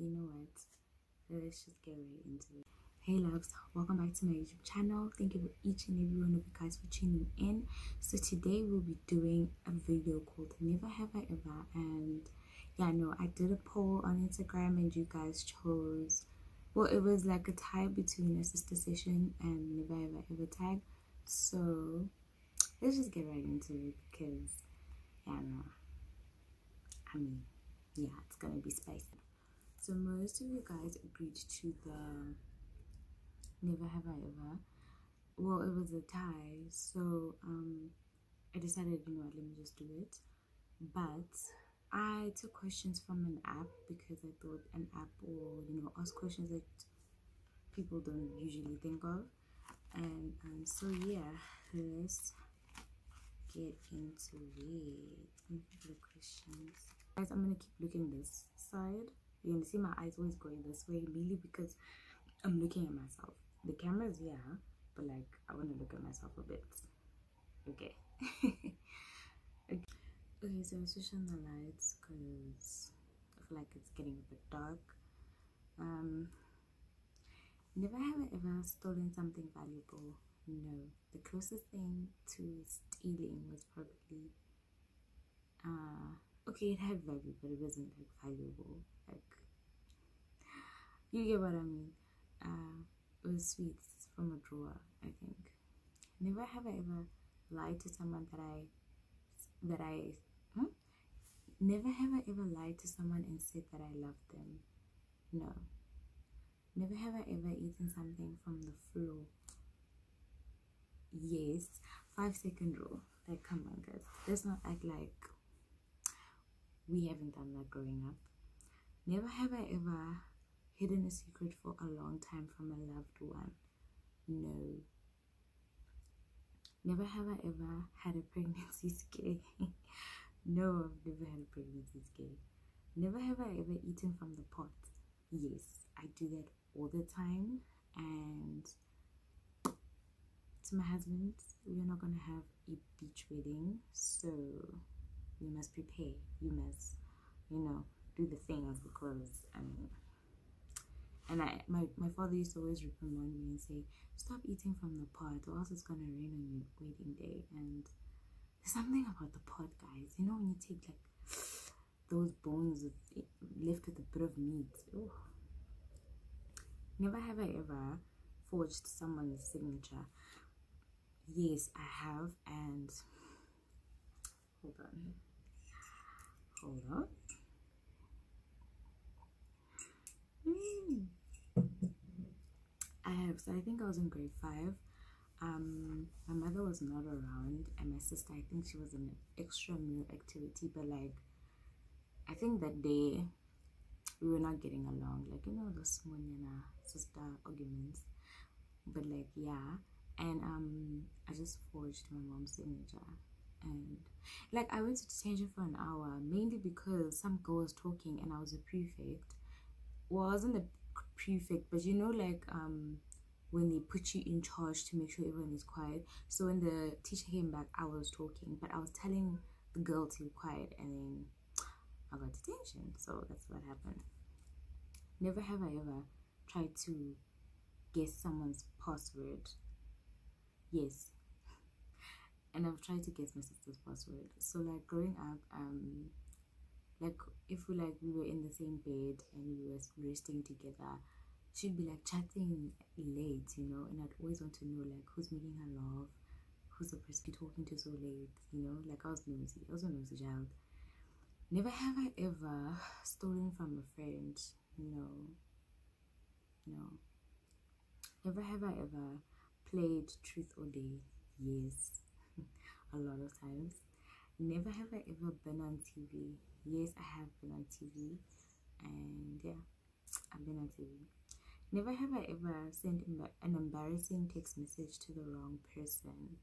you know what? Let's just get right into it. Hey loves. Welcome back to my youtube channel. Thank you for each and every one of you guys for tuning in. So today we'll be doing a video called never have i ever. And yeah no i did a poll on instagram and you guys chose well it was like a tie between a sister session and never ever ever tag. So let's just get right into it because yeah no. I mean yeah it's gonna be spicy so most of you guys agreed to the never have i ever. Well it was a tie so um i decided you know what let me just do it. But i took questions from an app because i thought an app will you know ask questions that people don't usually think of. And um, so yeah let's get into it. The questions. Guys i'm gonna keep looking this side you can see my eyes always going this way mainly because i'm looking at myself. The camera's yeah but like i want to look at myself a bit. Okay. Okay. okay so i'm switching the lights because i feel like it's getting a bit dark. Um never have i ever stolen something valuable. No. The closest thing to stealing was probably uh okay it had value but it wasn't like valuable. Like you get what i mean. Uh it was sweets from a drawer i think. Never have i ever lied to someone that i that i hmm? never have i ever lied to someone and said that i love them. No. Never have i ever eaten something from the floor. Yes. Five second rule. Like come on guys. Let's not act like we haven't done that growing up. Never have i ever hidden a secret for a long time from a loved one. No. Never have i ever had a pregnancy scare. No i've never had a pregnancy scare. Never have i ever eaten from the pot. Yes i do that all the time and to my husband we're not gonna have a beach wedding so you must prepare. You must you know do the things because i mean and I my, my father used to always reprimand me and say stop eating from the pot or else it's gonna rain on your wedding day. And there's something about the pot guys. You know when you take like those bones left with a bit of meat Ooh. never have i ever forged someone's signature. Yes i have and hold on hold on mm. i have so i think i was in grade five. Um my mother was not around and my sister i think she was in an extramural activity but like i think that day we were not getting along. Like you know those monina sister arguments. But like yeah. And um i just forged my mom's signature and like i went to detention for an hour mainly because some girl was talking and i was a prefect. Well i wasn't a prefect but you know like um when they put you in charge to make sure everyone is quiet. So when the teacher came back i was talking but i was telling the girl to be quiet and then i got detention. So that's what happened. Never have i ever tried to guess someone's password. Yes and i've tried to guess my sister's password. So like growing up um like if we like we were in the same bed and we were resting together she'd be like chatting late you know and i'd always want to know like who's making her laugh? Who's the person talking to so late? You know like i was nosy. I was a nosy child. Never have i ever stolen from a friend. No. No. Never have i ever played truth or dare. Yes a lot of times. Never have i ever been on tv yes i have been on tv and yeah i've been on tv never have i ever sent an embarrassing text message to the wrong person.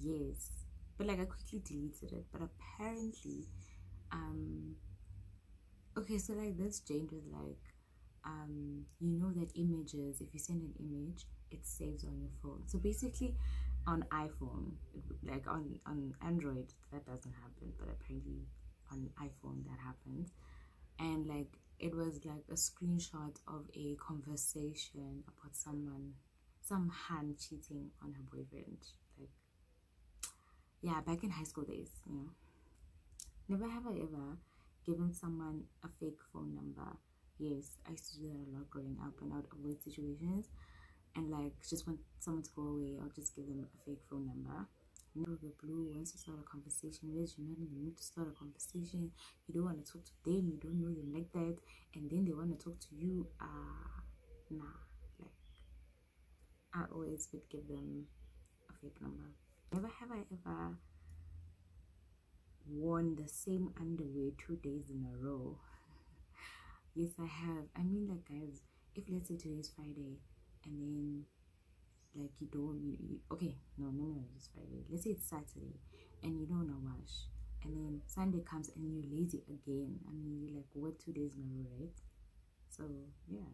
Yes but like i quickly deleted it but apparently um okay so like this jane was like um you know that images if you send an image it saves on your phone. So basically on iphone like on on android that doesn't happen but apparently on iphone that happens. And like it was like a screenshot of a conversation about someone some hand cheating on her boyfriend like yeah back in high school days you know. Never have i ever given someone a fake phone number. Yes i used to do that a lot growing up and i would avoid situations and like just want someone to go away i'll just give them a fake phone number. You know the blue wants to start a conversation with you're not mood to start a conversation. You don't want to talk to them you don't know them like that and then they want to talk to you uh, nah like i always would give them a fake number. Never have i ever worn the same underwear two days in a row. Yes i have. I mean like guys if let's say today is friday and then like you don't you, you, okay no no no it's friday. Let's say it's saturday and you don't know wash and then sunday comes and you're lazy again. I mean you like what two days in a row right? So yeah.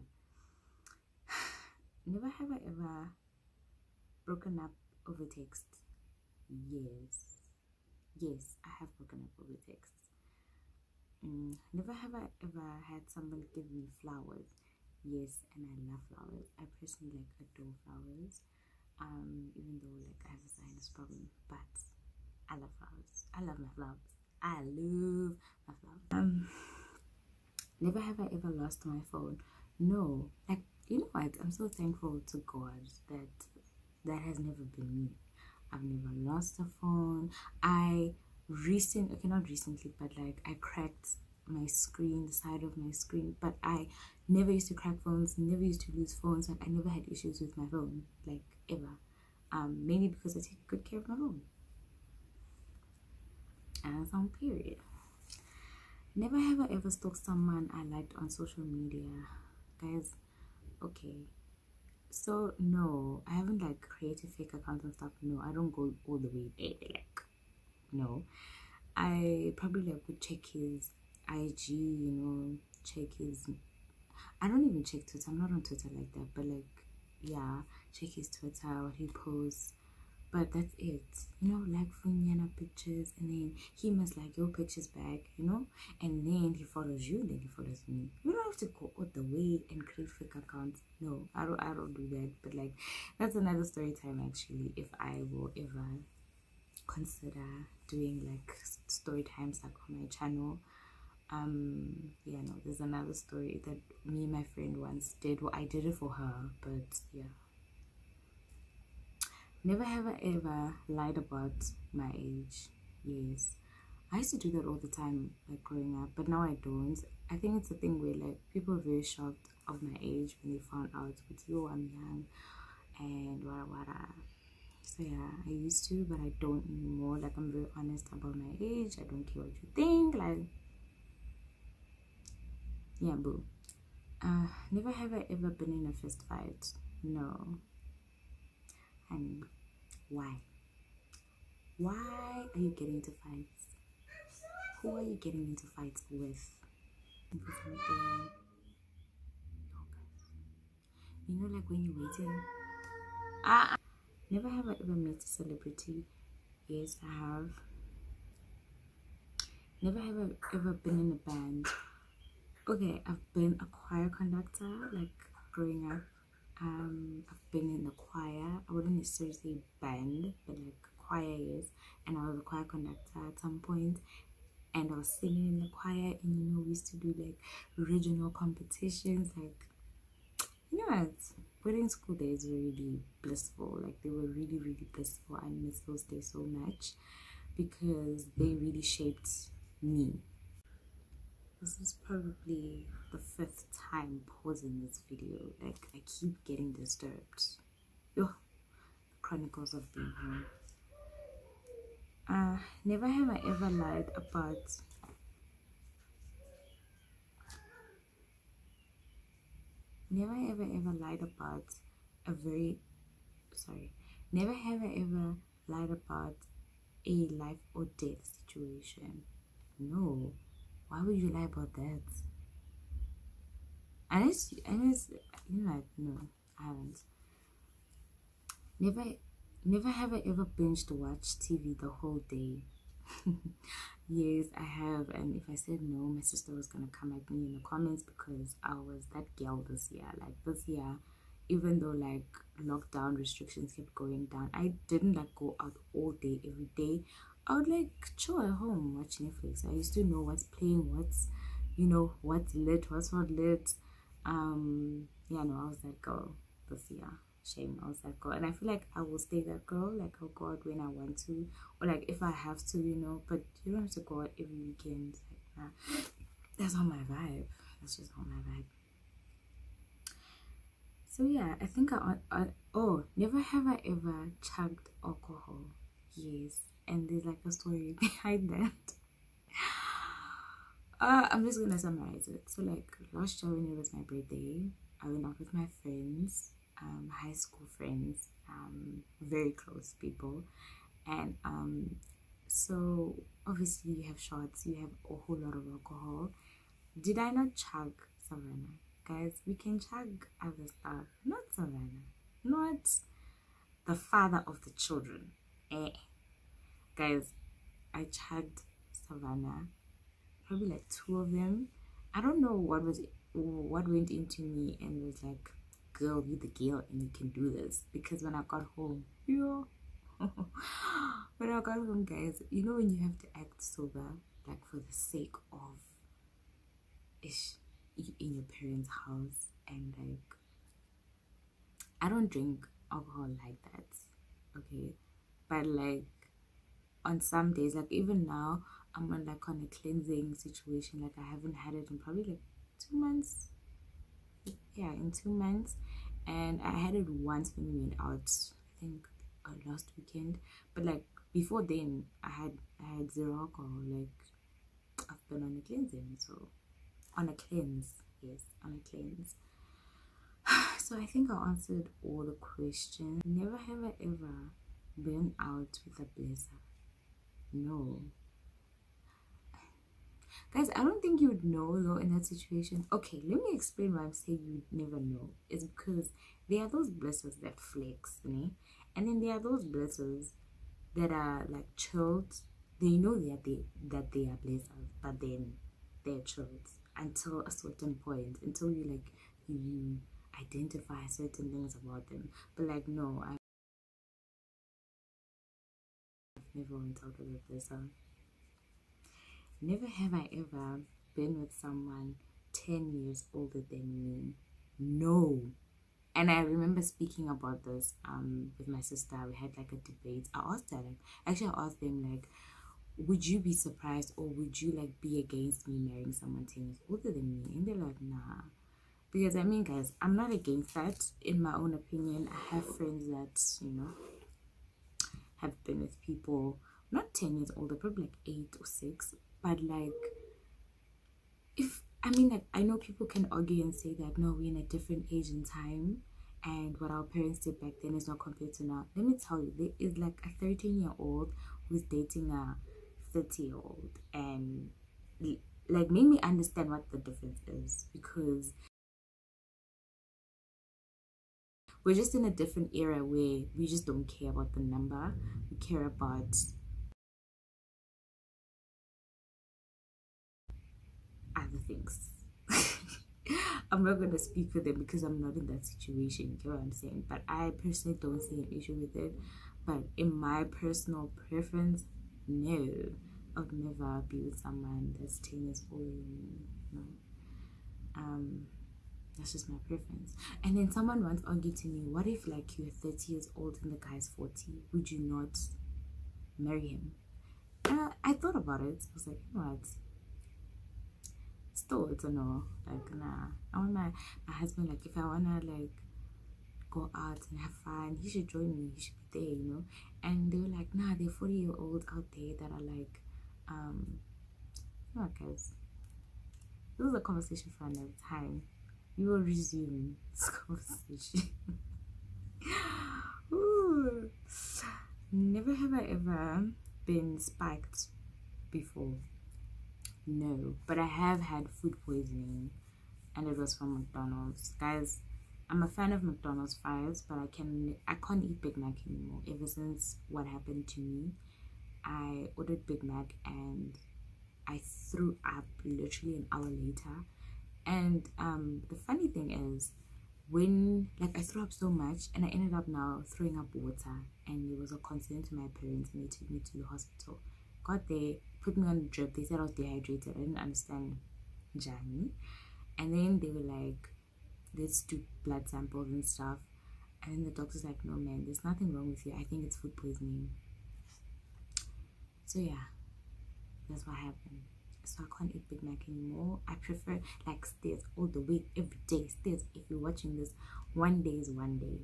Never have i ever broken up over text. Yes. Yes i have broken up over text. Mm, never have i ever had someone give me flowers yes and i love flowers. I personally like adore flowers um even though like i have a sinus problem but i love flowers. I love my flowers. I love my flowers. Um never have i ever lost my phone. No. Like you know what? I'm so thankful to god that that has never been me. I've never lost a phone. I recent okay not recently but like i cracked my screen the side of my screen but i never used to crack phones never used to lose phones and i never had issues with my phone like ever. Um mainly because i take good care of my phone. As on period. Never have i ever stalked someone i liked on social media. Guys okay. So no i haven't like created fake accounts and stuff. No i don't go all the way there like no. I probably like would check his IG, you know, check his. I don't even check Twitter. I'm not on Twitter like that, but like, yeah, check his Twitter, what he posts. But that's it, you know, like Funyana pictures, and then he must like your pictures back, you know, and then he follows you, then he follows me. You don't have to go all the way and create fake accounts. No, I don't. I don't do that. But like, that's another story time actually. If I will ever consider doing like story times like on my channel um yeah no there's another story that me and my friend once did. Well i did it for her but yeah. Never have i ever lied about my age. Yes. I used to do that all the time like growing up but now i don't. I think it's a thing where like people are very shocked of my age when they found out with you i'm young and wada wada. So yeah i used to but i don't anymore. Like i'm very honest about my age. I don't care what you think like yeah boo. Uh never have i ever been in a fist fight. No. And why? Why are you getting into fights? Who are you getting into fights with? You know like when you're waiting. Ah never have i ever met a celebrity. Yes i have. Never have i ever been in a band okay i've been a choir conductor like growing up. Um i've been in the choir. I wouldn't necessarily band but like choir is and i was a choir conductor at some point and i was singing in the choir and you know we used to do like regional competitions like you know what wedding school days were really blissful. Like they were really really blissful. I miss those days so much because they really shaped me this is probably the fifth time pausing this video. Like i keep getting disturbed. Yo, chronicles of being home uh never have i ever lied about never ever ever lied about a very sorry. Never have i ever lied about a life or death situation. No why would you lie about that? Unless, unless you know, no, I haven't. Never, never have I ever binged to watch TV the whole day. yes, I have. And if I said no, my sister was gonna come at me in the comments because I was that girl this year. Like this year, even though like lockdown restrictions kept going down, I didn't like go out all day every day. I would like chill at home, watch Netflix. I used to know what's playing, what's you know, what's lit, what's not lit. Um, yeah, no, I was that girl this year. Shame, I was that girl, and I feel like I will stay that girl. Like I'll go out when I want to, or like if I have to, you know. But you don't have to go out every weekend. Like, nah, that's not my vibe. That's just not my vibe. So yeah, I think I, I oh never have I ever chugged alcohol. Yes, story behind that. Uh, I'm just gonna summarize it. So like last year when it was my birthday, I went out with my friends, um, high school friends, um, very close people, and um, so obviously you have shots, you have a whole lot of alcohol. Did I not chug Savanna? guys we can chug other stuff not savanna not the father of the children eh guys i chugged savanna probably like two of them i don't know what was what went into me and was like girl you the girl and you can do this because when i got home yeah when i got home guys you know when you have to act sober like for the sake of ish in your parents' house and like I don't drink alcohol like that. Okay. But like on some days, like even now, I'm on like on a cleansing situation. Like I haven't had it in probably like two months. Yeah, in two months. And I had it once when we went out, I think uh, last weekend. But like before then I had I had zero alcohol. Like I've been on a cleansing, so on a cleanse yes on a cleanse so i think i answered all the questions never have i ever been out with a blesser no. Guys i don't think you would know though in that situation. Okay let me explain why i'm saying you would never know. It's because there are those blessers that flex and then there are those blessers that are like chilled. They know that they that they are blessers but then they're chilled until a certain point until you like you identify certain things about them. But like no i never went out with a person never have i ever been with someone 10 years older than me. No. And I remember speaking about this um with my sister. We had like a debate. I asked her like actually I asked them like would you be surprised or would you like be against me marrying someone 10 years older than me? And they're like nah. Because i mean guys i'm not against that. In my own opinion i have friends that you know have been with people not 10 years older probably like 8 or 6 but like if i mean like i know people can argue and say that no we're in a different age and time and what our parents did back then is not compared to now. Let me tell you there is like a 13 year old who's dating a 30 year old and like made me understand what the difference is because we're just in a different era where we just don't care about the number we care about other things I'm not gonna speak for them because I'm not in that situation. You know what I'm saying? But I personally don't see an issue with it. But in my personal preference, no, I would never be with someone that's 10 years older than me. No. Um, that's just my preference. And then someone once argued to me, what if like you're 30 years old and the guy's 40? Would you not marry him? I thought about it. I was like, you know what? Still, it's a no. Like, nah. I want my, my husband, like, if I wanna, like, go out and have fun. He should join me. He should be there, you know. And they were like, nah, they're 40 year olds out there that are like, um, no, guys. This is a conversation for another time. We will resume this conversation. Ooh. Never have I ever been spiked before. No, but I have had food poisoning and it was from McDonald's. Guys, I'm a fan of McDonald's fries, but I can I can't eat Big Mac anymore. Ever since what happened to me, I ordered Big Mac and I threw up literally an hour later. And um, the funny thing is, when like I threw up so much and I ended up now throwing up water and it was a concern to my parents and they took me to the hospital. Got there, put me on the drip. They said I was dehydrated. I didn't understand Johnny. And then they were like, let's do blood samples and stuff. And the doctor's like, no man, there's nothing wrong with you. I think it's food poisoning. So yeah, that's what happened. So I can't eat Big Mac anymore. I prefer like Steers all the way every day. Steers. If you're watching this, one day is one day.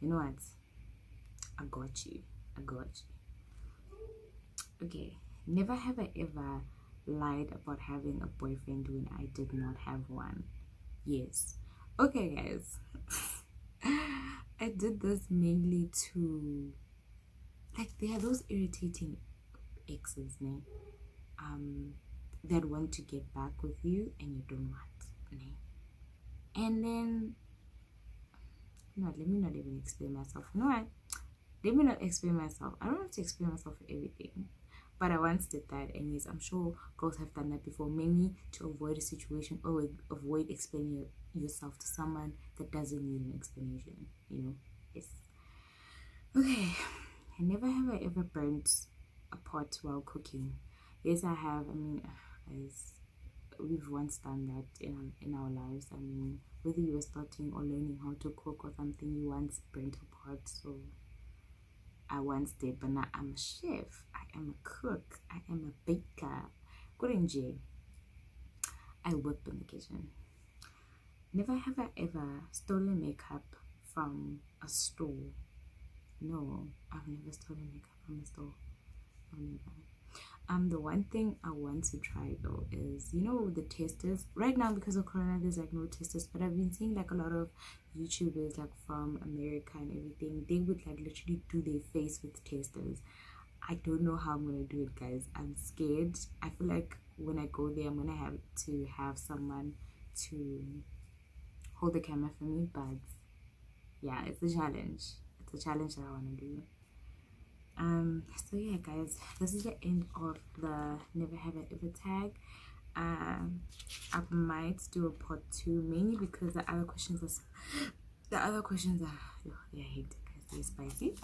You know what? I got you. I got you. Okay. Never have I ever lied about having a boyfriend when I did not have one. Yes. Okay, guys. I did this mainly to like there are those irritating exes, ne? Um that want to get back with you and you don't want, ne? And then no, let me not even explain myself. You know what? Let me not explain myself. I don't have to explain myself for everything. But I once did that, and yes, I'm sure girls have done that before, mainly to avoid a situation or avoid explaining yourself to someone that doesn't need an explanation. You know, yes. Okay, I never have I ever burnt a pot while cooking. Yes, I have. I mean, as we've once done that in our, in our lives. I mean, whether you were starting or learning how to cook or something, you once burnt a pot. So I once did, but now I'm a chef. I am a cook. I am a baker. I work in the kitchen. Never have I ever stolen makeup from a store. No, I've never stolen makeup from a store. I've never. Um, the one thing I want to try though is you know the testers. Right now because of Corona, there's like no testers, but I've been seeing like a lot of YouTubers like from America and everything. They would like literally do their face with testers. I don't know how I'm gonna do it, guys. I'm scared. I feel like when I go there, I'm gonna have to have someone to hold the camera for me. But yeah, it's a challenge. It's a challenge that I want to do um so yeah guys this is the end of the never have i ever tag. Um i might do a part two mainly because the other questions are the other questions are oh, I hate guys they're spicy.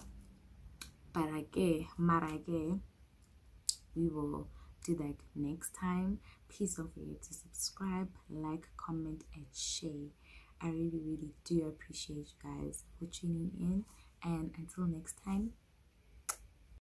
But again we will do that next time. Please don't forget to subscribe like comment and share. I really really do appreciate you guys for tuning in. And until next time